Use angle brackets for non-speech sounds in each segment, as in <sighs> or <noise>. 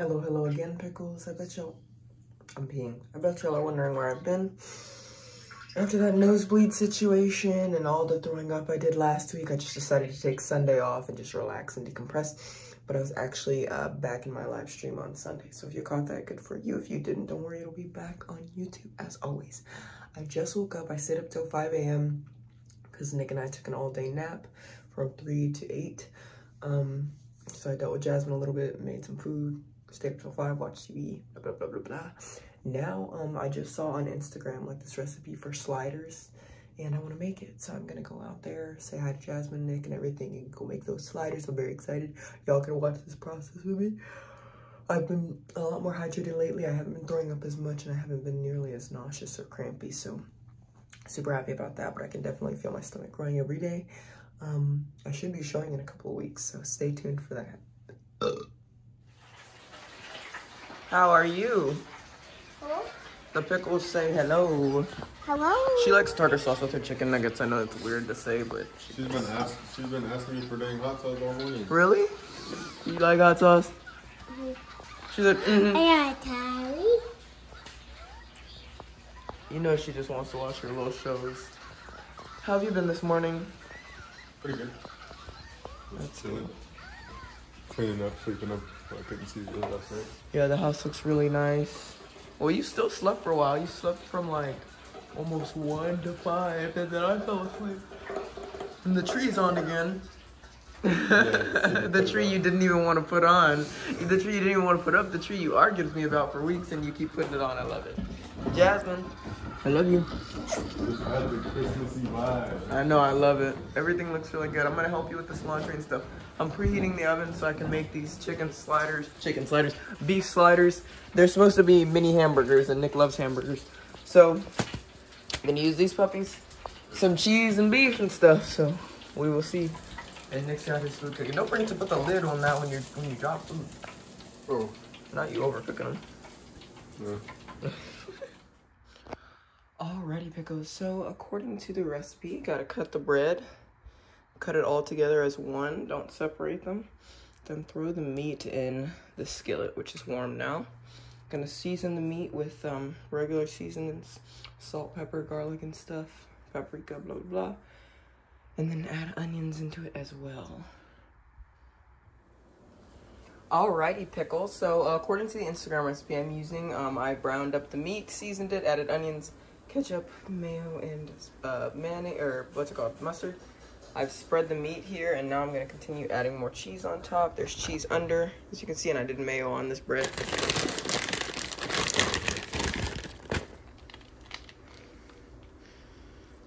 Hello, hello again, Pickles. I bet y'all, I'm peeing. I bet y'all are wondering where I've been. After that nosebleed situation and all the throwing up I did last week, I just decided to take Sunday off and just relax and decompress. But I was actually uh, back in my live stream on Sunday. So if you caught that, good for you. If you didn't, don't worry, it'll be back on YouTube as always. I just woke up. I stayed up till 5 a.m. because Nick and I took an all-day nap from 3 to 8. Um, so I dealt with Jasmine a little bit, made some food, up till 5, watched TV, blah, blah, blah, blah, blah. Now, um, I just saw on Instagram, like, this recipe for sliders, and I want to make it. So I'm going to go out there, say hi to Jasmine, Nick, and everything, and go make those sliders. I'm very excited. Y'all can watch this process with me. I've been a lot more hydrated lately. I haven't been throwing up as much, and I haven't been nearly as nauseous or crampy, so super happy about that, but I can definitely feel my stomach growing every day. Um, I should be showing in a couple of weeks, so stay tuned for that. How are you? Hello? The pickles say hello. Hello? She likes tartar sauce with her chicken nuggets. I know it's weird to say, but She's been asking. She's been asking me for dang hot sauce all morning. really, you like hot sauce? She's like, mm I got Tally. You know she just wants to watch her little shows. How have you been this morning? Pretty good. Just chilling. Cleaning up, sleeping up. I couldn't see you last night. Yeah, the house looks really nice. Well, you still slept for a while. You slept from like almost one to five, and then I fell asleep. And the tree's on again. <laughs> the tree you didn't even want to put on. The tree you didn't even want to put up. The tree you argued with me about for weeks, and you keep putting it on. I love it. Jasmine, I love you. Just had the Christmassy vibe. I know, I love it. Everything looks really good. I'm gonna help you with this laundry and stuff. I'm preheating the oven so I can make these chicken sliders, chicken sliders, beef sliders. They're supposed to be mini hamburgers and Nick loves hamburgers. So, I'm gonna use these puppies, some cheese and beef and stuff, so we will see. And Nick's got his food cooking. Don't forget to put the lid on that when you're when you drop food. Oh, Not you overcooking them. no. <laughs> Alrighty, pickles. So, according to the recipe, gotta cut the bread, cut it all together as one, don't separate them. Then throw the meat in the skillet, which is warm now. Gonna season the meat with um, regular seasonings, salt, pepper, garlic, and stuff, paprika, blah, blah, blah. And then add onions into it as well. Alrighty, pickles. So, uh, according to the Instagram recipe I'm using, um, I browned up the meat, seasoned it, added onions, ketchup, mayo, and uh, mayonnaise, or what's it called, mustard. I've spread the meat here, and now I'm gonna continue adding more cheese on top. There's cheese under, as you can see, and I did mayo on this bread.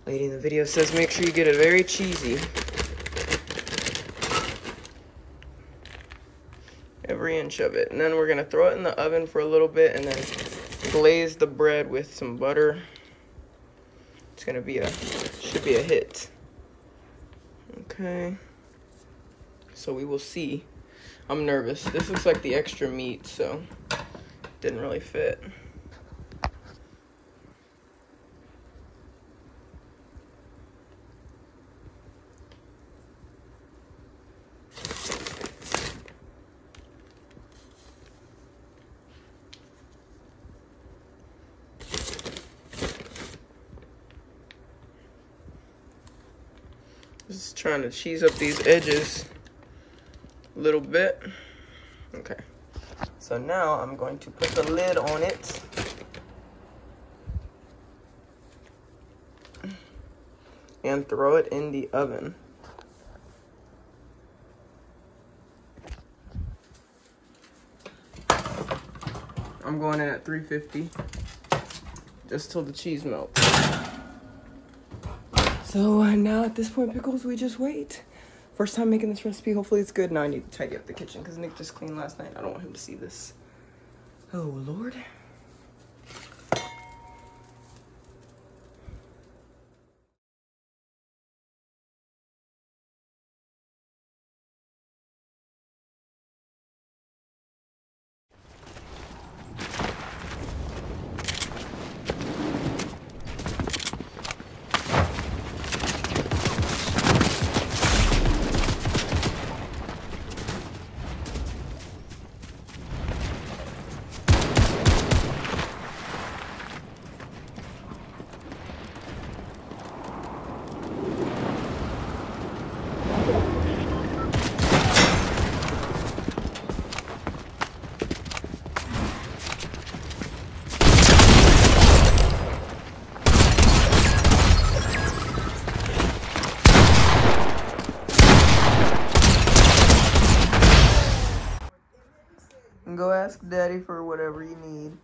Lady in the video says make sure you get it very cheesy. Every inch of it. And then we're gonna throw it in the oven for a little bit and then glaze the bread with some butter. It's gonna be a, should be a hit. Okay. So we will see. I'm nervous. This looks like the extra meat, so didn't really fit. Just trying to cheese up these edges a little bit. Okay. So now I'm going to put the lid on it. And throw it in the oven. I'm going in at 350 just till the cheese melts. So uh, now at this point, pickles, we just wait. First time making this recipe. Hopefully it's good. Now I need to tidy up the kitchen because Nick just cleaned last night. I don't want him to see this. Oh, Lord. Daddy for whatever you need.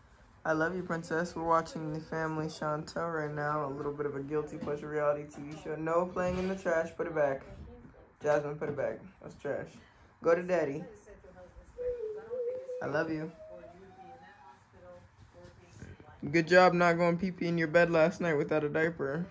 I love you, princess. We're watching The Family Chantel right now. A little bit of a guilty pleasure reality TV show. No playing in the trash. Put it back. Jasmine, put it back. That's trash. Go to daddy. I love you. Good job not going pee pee in your bed last night without a diaper.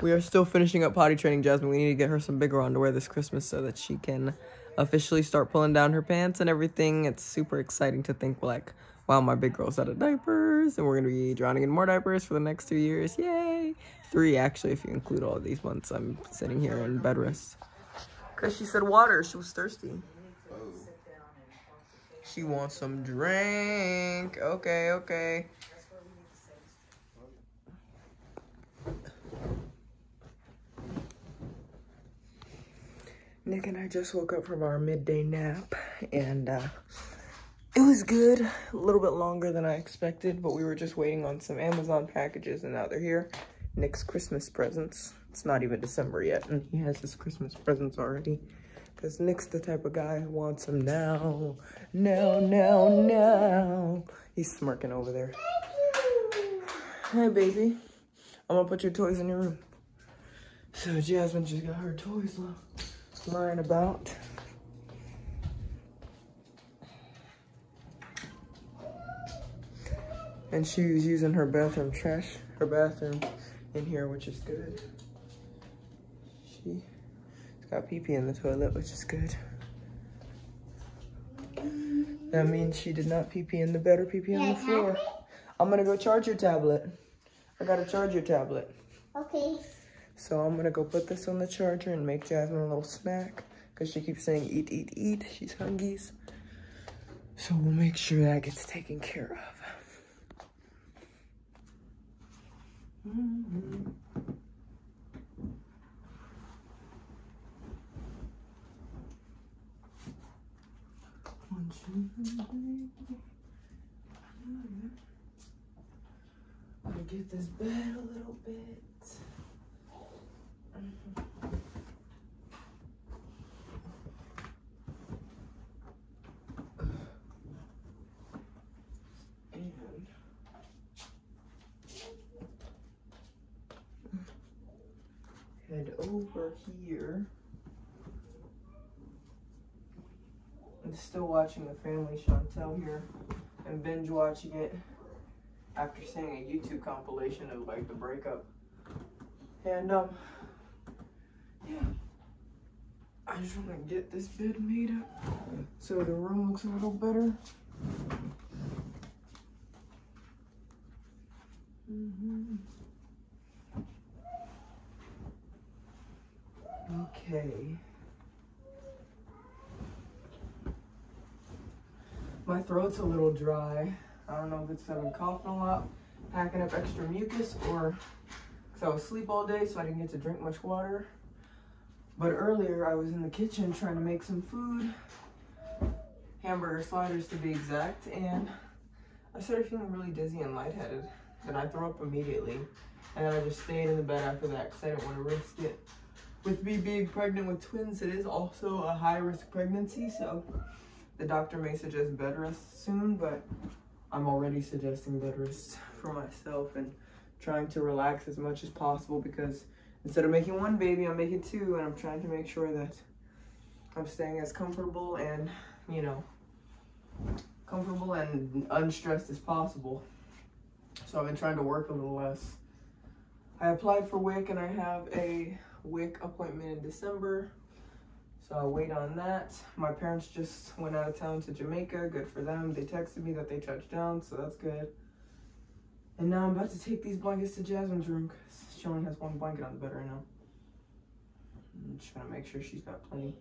We are still finishing up potty training Jasmine. We need to get her some bigger underwear this Christmas so that she can officially start pulling down her pants and everything. It's super exciting to think like, wow, my big girl's out of diapers and we're gonna be drowning in more diapers for the next two years. Yay! Three actually, if you include all these months I'm sitting here in bed rest. Cause she said water, she was thirsty. She wants some drink. Okay, okay. Nick and I just woke up from our midday nap and uh, it was good. A little bit longer than I expected, but we were just waiting on some Amazon packages and now they're here. Nick's Christmas presents. It's not even December yet and he has his Christmas presents already. Because Nick's the type of guy who wants them now, now, now, now. He's smirking over there. Hey, baby. I'm gonna put your toys in your room. So Jasmine just got her toys lying about. And she was using her bathroom trash, her bathroom in here, which is good. She's got pee pee in the toilet, which is good. That means she did not pee pee in the bed or pee pee on the floor. I'm gonna go charge your tablet. I gotta charge your tablet. Okay. So I'm gonna go put this on the charger and make Jasmine a little snack because she keeps saying eat, eat, eat. She's hungry. So we'll make sure that gets taken care of. Mm -hmm. I'm gonna get this bed a little bit. And head over here. I'm still watching The Family Chantel here and binge watching it after seeing a YouTube compilation of like the breakup. And um, yeah, I just want to get this bed made up so the room looks a little better. Mm -hmm. Okay. My throat's a little dry. I don't know if it's I've been coughing a lot, packing up extra mucus, or because I was asleep all day so I didn't get to drink much water. But earlier I was in the kitchen trying to make some food, hamburger sliders to be exact, and I started feeling really dizzy and lightheaded. Then I threw up immediately, and then I just stayed in the bed after that because I didn't want to risk it. With me being pregnant with twins, it is also a high risk pregnancy, so the doctor may suggest bed rest soon, but I'm already suggesting bed rest for myself and trying to relax as much as possible because instead of making one baby, I'm making two and I'm trying to make sure that I'm staying as comfortable and, you know, comfortable and unstressed as possible. So I've been trying to work a little less. I applied for WIC and I have a WIC appointment in December. So I'll wait on that. My parents just went out of town to Jamaica. Good for them. They texted me that they touched down, so that's good. And now I'm about to take these blankets to Jasmine's room because she only has one blanket on the bed right now. I'm just gonna make sure she's got plenty.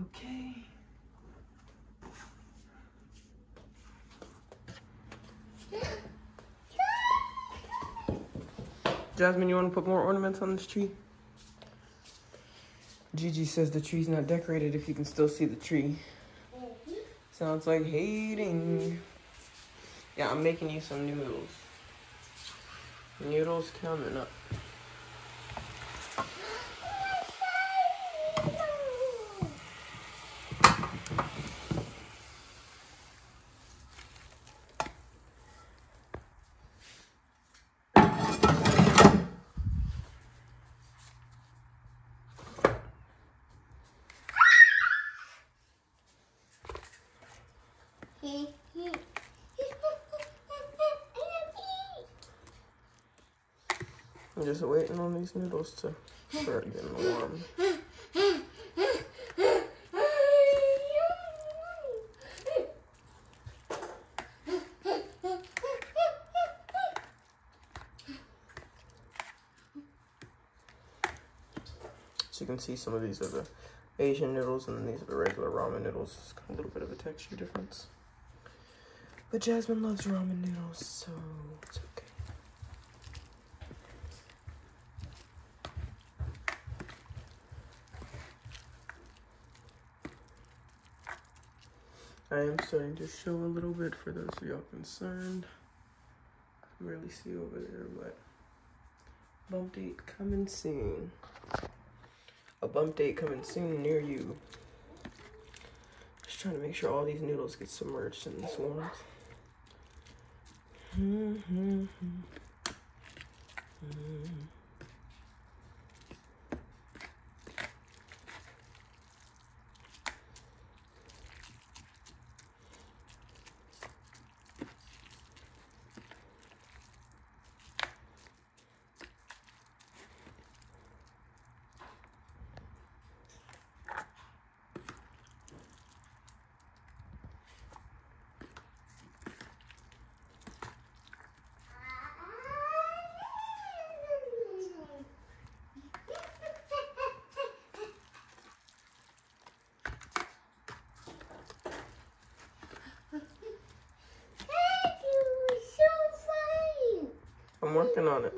Okay. Jasmine, you want to put more ornaments on this tree? Gigi says the tree's not decorated if you can still see the tree. Mm-hmm. Sounds like hating. Yeah, I'm making you some noodles. Noodles coming up. I'm just waiting on these noodles to start getting warm. So you can see some of these are the Asian noodles and then these are the regular ramen noodles. It's got a little bit of a texture difference. But Jasmine loves ramen noodles, so I am starting to show a little bit for those of y'all concerned. I can barely see over there, but bump date coming soon. A bump date coming soon near you. Just trying to make sure all these noodles get submerged in this warmth. Mm-hmm. Mm-hmm. I'm working on it.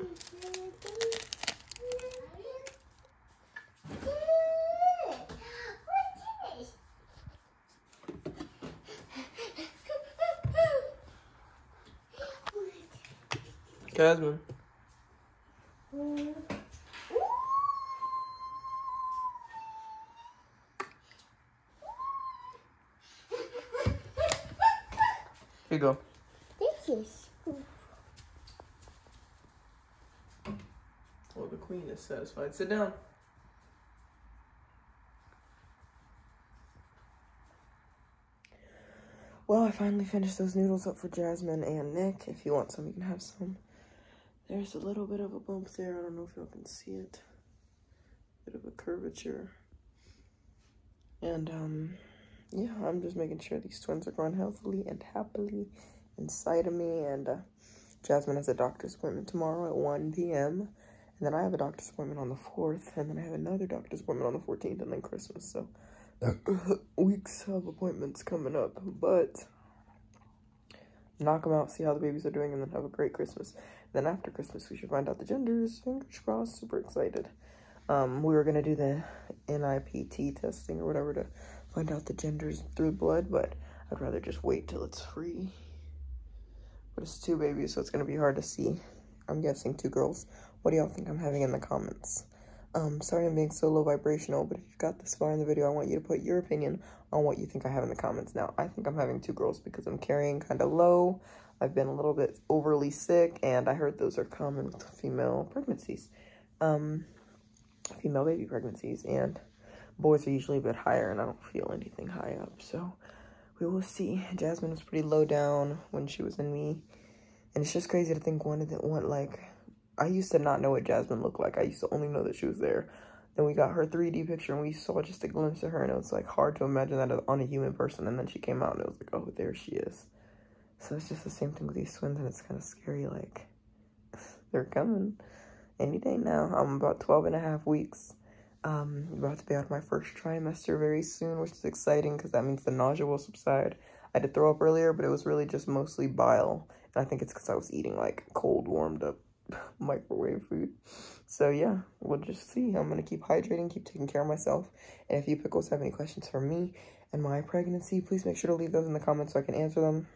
Jasmine. Here you go. This is Well, the queen is satisfied. Sit down. Well, I finally finished those noodles up for Jasmine and Nick. If you want some, you can have some. There's a little bit of a bump there. I don't know if y'all can see it. Bit of a curvature. And, um, yeah, I'm just making sure these twins are growing healthily and happily inside of me. And, uh, Jasmine has a doctor's appointment tomorrow at 1 p.m. And then I have a doctor's appointment on the 4th, and then I have another doctor's appointment on the 14th, and then Christmas. So, <laughs> weeks of appointments coming up. But, knock them out, see how the babies are doing, and then have a great Christmas. Then after Christmas, we should find out the genders. Fingers crossed, super excited. Um, we were going to do the NIPT testing or whatever to find out the genders through blood, but I'd rather just wait till it's free. But it's two babies, so it's going to be hard to see. I'm guessing two girls. What do y'all think I'm having in the comments? Um, sorry I'm being so low vibrational, but if you've got this far in the video, I want you to put your opinion on what you think I have in the comments. Now, I think I'm having two girls because I'm carrying kind of low. I've been a little bit overly sick, and I heard those are common with female pregnancies. Um, female baby pregnancies, and boys are usually a bit higher, and I don't feel anything high up, so we will see. Jasmine was pretty low down when she was in me, and it's just crazy to think one of the one like I used to not know what Jasmine looked like. I used to only know that she was there. Then we got her 3D picture and we saw just a glimpse of her and it was like hard to imagine that on a human person. And then she came out and it was like, oh, there she is. So it's just the same thing with these twins and it's kind of scary. Like <laughs> they're coming any day now. I'm about 12 and a half weeks. Um, about to be out of my first trimester very soon, which is exciting because that means the nausea will subside. I did throw up earlier, but it was really just mostly bile. And I think it's because I was eating like cold, warmed up <laughs> microwave food. So yeah, we'll just see. I'm gonna keep hydrating, keep taking care of myself. And if you pickles have any questions for me and my pregnancy, please make sure to leave those in the comments so I can answer them.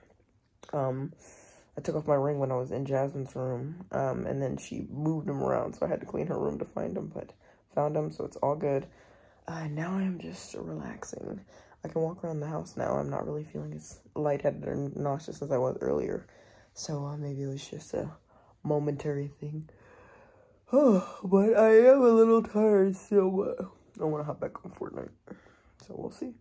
Um, I took off my ring when I was in Jasmine's room, um, and then she moved them around, so I had to clean her room to find them, but found them, so it's all good. Uh, now I'm just relaxing. I can walk around the house now. I'm not really feeling as lightheaded or nauseous as I was earlier. So uh, maybe it was just a momentary thing. Oh, <sighs> but I am a little tired still, but I want to hop back on Fortnite. So we'll see.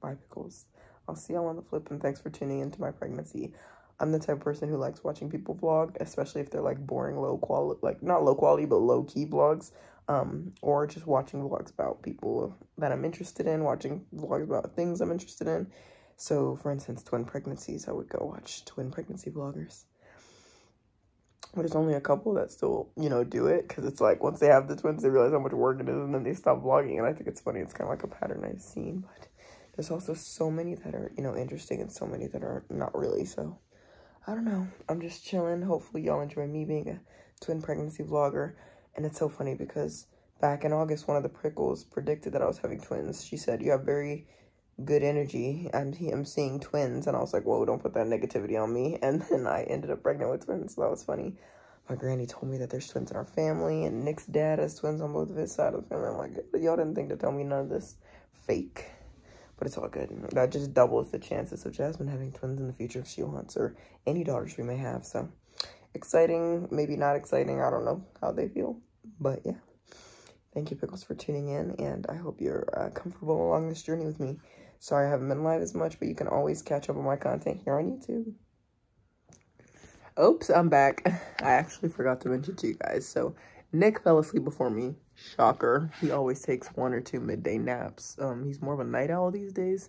Bye, Pickles. I'll see y'all on the flip, and thanks for tuning into my pregnancy. I'm the type of person who likes watching people vlog, especially if they're like boring, low quality, like not low quality, but low key vlogs. Um, or just watching vlogs about people that I'm interested in, watching vlogs about things I'm interested in. So, for instance, twin pregnancies, I would go watch twin pregnancy vloggers. But there's only a couple that still, you know, do it because it's like once they have the twins, they realize how much work it is and then they stop vlogging. And I think it's funny. It's kind of like a pattern I've seen. But there's also so many that are, you know, interesting and so many that are not really. So, I don't know. I'm just chilling. Hopefully, y'all enjoy me being a twin pregnancy vlogger. And it's so funny because back in August, one of the prickles predicted that I was having twins. She said, You have very good energy. I'm, I'm seeing twins. And I was like, Whoa, don't put that negativity on me. And then I ended up pregnant with twins. So that was funny. My granny told me that there's twins in our family. And Nick's dad has twins on both of his side of the family. I'm like, Y'all didn't think to tell me none of this fake. But it's all good. That just doubles the chances of Jasmine having twins in the future if she wants, or any daughters we may have. So exciting, maybe not exciting. I don't know how they feel. But yeah. Thank you, Pickles, for tuning in, and I hope you're uh, comfortable along this journey with me. Sorry I haven't been live as much, but you can always catch up on my content here on YouTube. Oops, I'm back. <laughs> I actually forgot to mention to you guys. So, Nick fell asleep before me. Shocker. He always takes one or two midday naps. Um, he's more of a night owl these days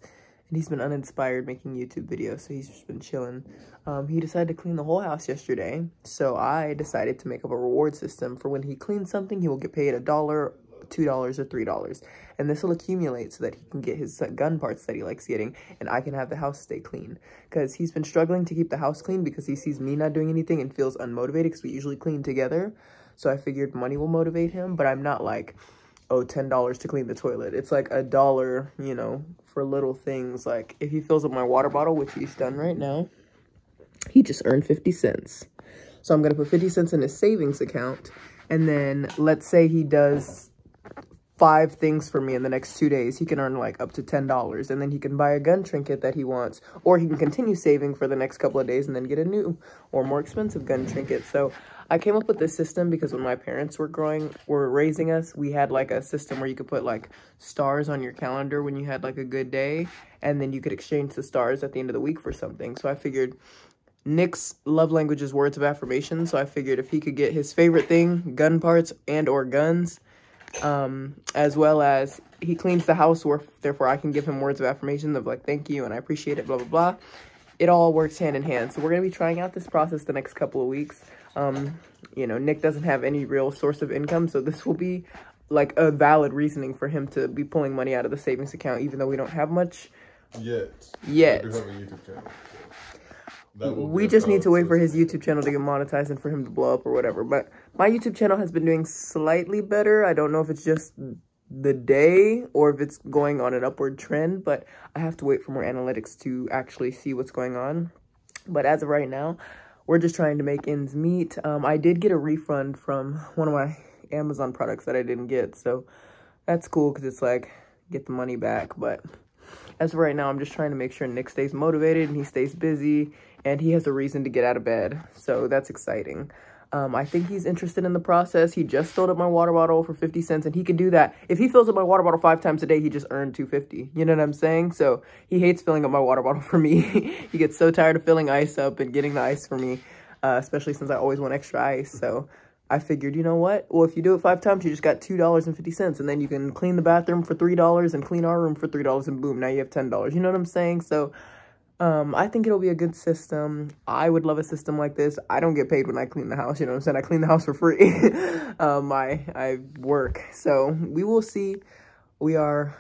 and he's been uninspired making YouTube videos, so he's just been chilling. Um, he decided to clean the whole house yesterday, so I decided to make up a reward system for when he cleans something, he will get paid a dollar, two dollars, or three dollars, and this will accumulate so that he can get his gun parts that he likes getting, and I can have the house stay clean. Because he's been struggling to keep the house clean because he sees me not doing anything and feels unmotivated because we usually clean together. So I figured money will motivate him, but I'm not like oh, $10 to clean the toilet. It's like a dollar, you know, for little things. Like if he fills up my water bottle, which he's done right now, he just earned 50 cents. So I'm going to put 50 cents in his savings account. And then let's say he does five things for me in the next two days, he can earn like up to $10 and then he can buy a gun trinket that he wants or he can continue saving for the next couple of days and then get a new or more expensive gun trinket. So I came up with this system because when my parents were growing, were raising us, we had like a system where you could put like stars on your calendar when you had like a good day, and then you could exchange the stars at the end of the week for something. So I figured Nick's love language is words of affirmation, so I figured if he could get his favorite thing, gun parts and or guns, um, as well as he cleans the house, or therefore I can give him words of affirmation of like, thank you and I appreciate it, blah, blah, blah. It all works hand in hand. So we're going to be trying out this process the next couple of weeks. Um, you know, Nick doesn't have any real source of income, so this will be like a valid reasoning for him to be pulling money out of the savings account, even though we don't have much yet. Yet. We just need to wait for his YouTube channel to get monetized and for him to blow up or whatever. But my YouTube channel has been doing slightly better. I don't know if it's just the day or if it's going on an upward trend, but I have to wait for more analytics to actually see what's going on. But as of right now, we're just trying to make ends meet. Um, I did get a refund from one of my Amazon products that I didn't get, so that's cool because it's like get the money back. But as of right now, I'm just trying to make sure Nick stays motivated and he stays busy and he has a reason to get out of bed. So that's exciting. Um, I think he's interested in the process. He just filled up my water bottle for 50 cents, and he can do that. If he fills up my water bottle five times a day, he just earned 250. You know what I'm saying? So he hates filling up my water bottle for me. <laughs> he gets so tired of filling ice up and getting the ice for me, uh, especially since I always want extra ice. So I figured, you know what? Well, if you do it five times, you just got $2.50, and then you can clean the bathroom for $3 and clean our room for $3, and boom, now you have $10. You know what I'm saying? So um, I think it'll be a good system. I would love a system like this. I don't get paid when I clean the house, you know what I'm saying? I clean the house for free. <laughs> um, I, I work. So we will see. We are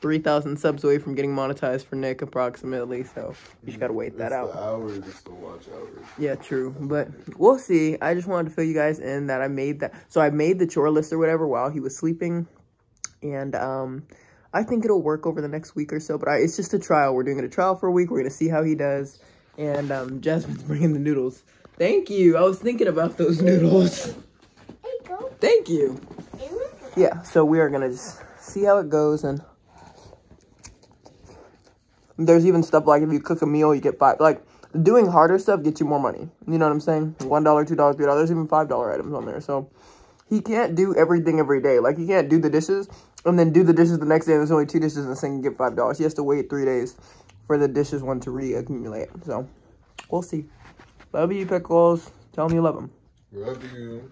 3,000 subs away from getting monetized for Nick approximately. So you just gotta wait that it's out. The hours, it's the watch hours. Yeah, true. But we'll see. I just wanted to fill you guys in that I made that. So I made the chore list or whatever while he was sleeping. And, um, I think it'll work over the next week or so, but I, it's just a trial. We're doing it a trial for a week. We're going to see how he does. And um, Jasmine's <laughs> bringing the noodles. Thank you. I was thinking about those noodles. Thank you. Yeah, so we are going to just see how it goes. And there's even stuff like if you cook a meal, you get five. Like, doing harder stuff gets you more money. You know what I'm saying? $1, $2, $3. There's even $5 items on there. So he can't do everything every day. Like, he can't do the dishes and then do the dishes the next day and there's only two dishes in the sink and get five dollars. He has to wait three days for the dishes one to reaccumulate. So we'll see. Love you, pickles. Tell them you love them. Love you.